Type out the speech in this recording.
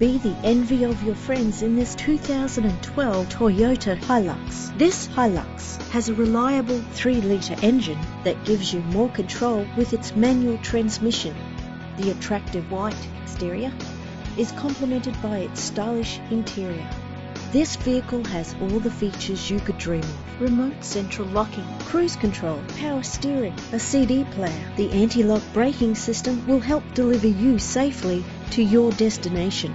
Be the envy of your friends in this 2012 Toyota Hilux. This Hilux has a reliable 3 litre engine that gives you more control with its manual transmission. The attractive white exterior is complemented by its stylish interior. This vehicle has all the features you could dream of. Remote central locking, cruise control, power steering, a CD player. The anti-lock braking system will help deliver you safely to your destination.